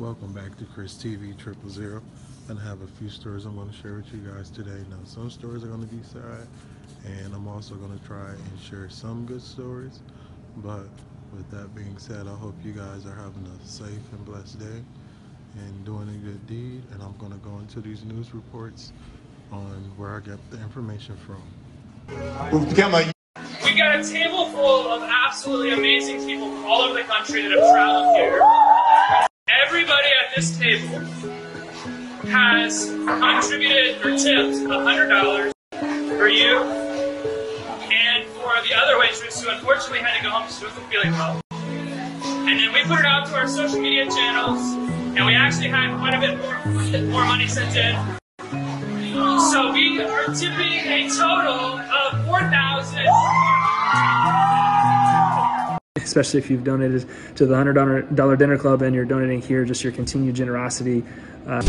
Welcome back to Chris TV Triple Zero. And I have a few stories I'm going to share with you guys today. Now, some stories are going to be sad, and I'm also going to try and share some good stories. But with that being said, I hope you guys are having a safe and blessed day and doing a good deed. And I'm going to go into these news reports on where I get the information from. We've become a We got a table full of absolutely amazing people from all over the country that have traveled here. Everybody at this table has contributed or tipped $100 for you and for the other waitress who unfortunately had to go home because she wasn't feeling well. And then we put it out to our social media channels and we actually had quite a bit more, more money sent in. So we are tipping a total of 4000 especially if you've donated to the $100 dinner club and you're donating here, just your continued generosity. Uh,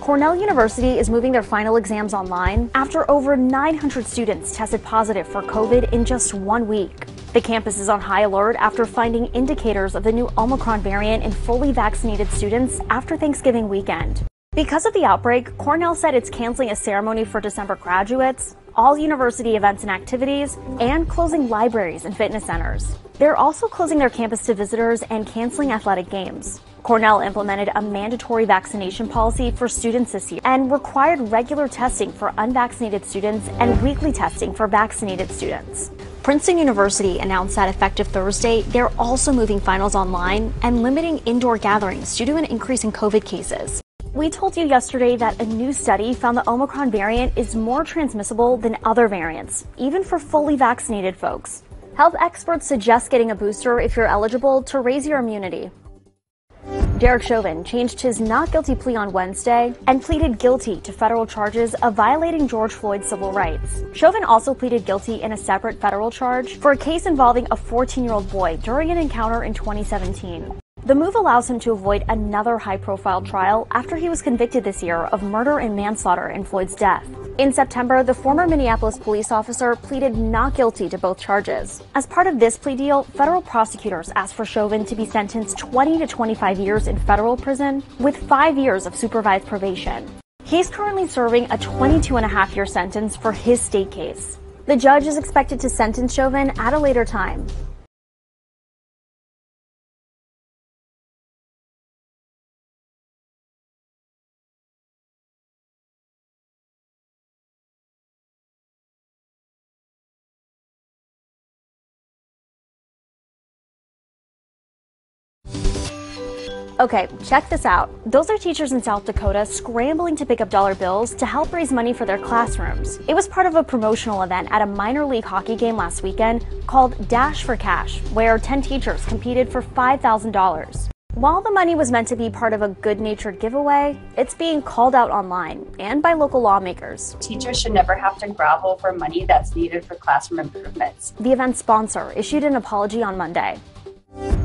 Cornell University is moving their final exams online after over 900 students tested positive for COVID in just one week. The campus is on high alert after finding indicators of the new Omicron variant in fully vaccinated students after Thanksgiving weekend. Because of the outbreak, Cornell said it's canceling a ceremony for December graduates, all university events and activities, and closing libraries and fitness centers. They're also closing their campus to visitors and canceling athletic games. Cornell implemented a mandatory vaccination policy for students this year and required regular testing for unvaccinated students and weekly testing for vaccinated students. Princeton University announced that effective Thursday, they're also moving finals online and limiting indoor gatherings due to an increase in COVID cases. We told you yesterday that a new study found the Omicron variant is more transmissible than other variants, even for fully vaccinated folks. Health experts suggest getting a booster if you're eligible to raise your immunity. Derek Chauvin changed his not guilty plea on Wednesday and pleaded guilty to federal charges of violating George Floyd's civil rights. Chauvin also pleaded guilty in a separate federal charge for a case involving a 14 year old boy during an encounter in 2017. The move allows him to avoid another high profile trial after he was convicted this year of murder and manslaughter in Floyd's death. In September, the former Minneapolis police officer pleaded not guilty to both charges. As part of this plea deal, federal prosecutors asked for Chauvin to be sentenced 20 to 25 years in federal prison with five years of supervised probation. He's currently serving a 22 and a half year sentence for his state case. The judge is expected to sentence Chauvin at a later time. Okay, check this out. Those are teachers in South Dakota scrambling to pick up dollar bills to help raise money for their classrooms. It was part of a promotional event at a minor league hockey game last weekend called Dash for Cash, where 10 teachers competed for $5,000. While the money was meant to be part of a good natured giveaway, it's being called out online and by local lawmakers. Teachers should never have to grovel for money that's needed for classroom improvements. The event's sponsor issued an apology on Monday.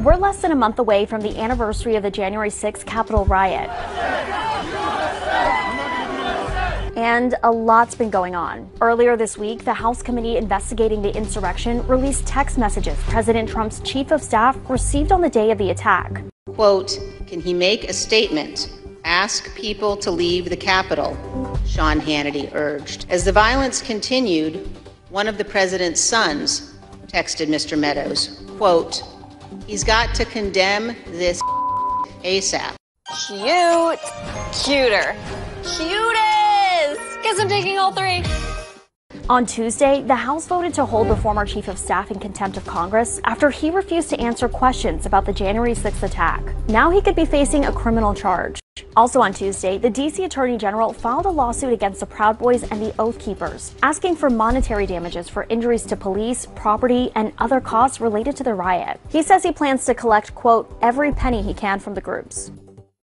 We're less than a month away from the anniversary of the January 6th Capitol riot. And a lot's been going on. Earlier this week, the House committee investigating the insurrection released text messages President Trump's chief of staff received on the day of the attack. Quote, can he make a statement? Ask people to leave the Capitol, Sean Hannity urged. As the violence continued, one of the president's sons texted Mr. Meadows, quote, he's got to condemn this ASAP. Cute. Cuter. Cutest. Guess I'm taking all three. On Tuesday, the House voted to hold the former chief of staff in contempt of Congress after he refused to answer questions about the January 6th attack. Now he could be facing a criminal charge. Also on Tuesday, the DC Attorney General filed a lawsuit against the Proud Boys and the Oath Keepers, asking for monetary damages for injuries to police, property, and other costs related to the riot. He says he plans to collect, quote, every penny he can from the groups.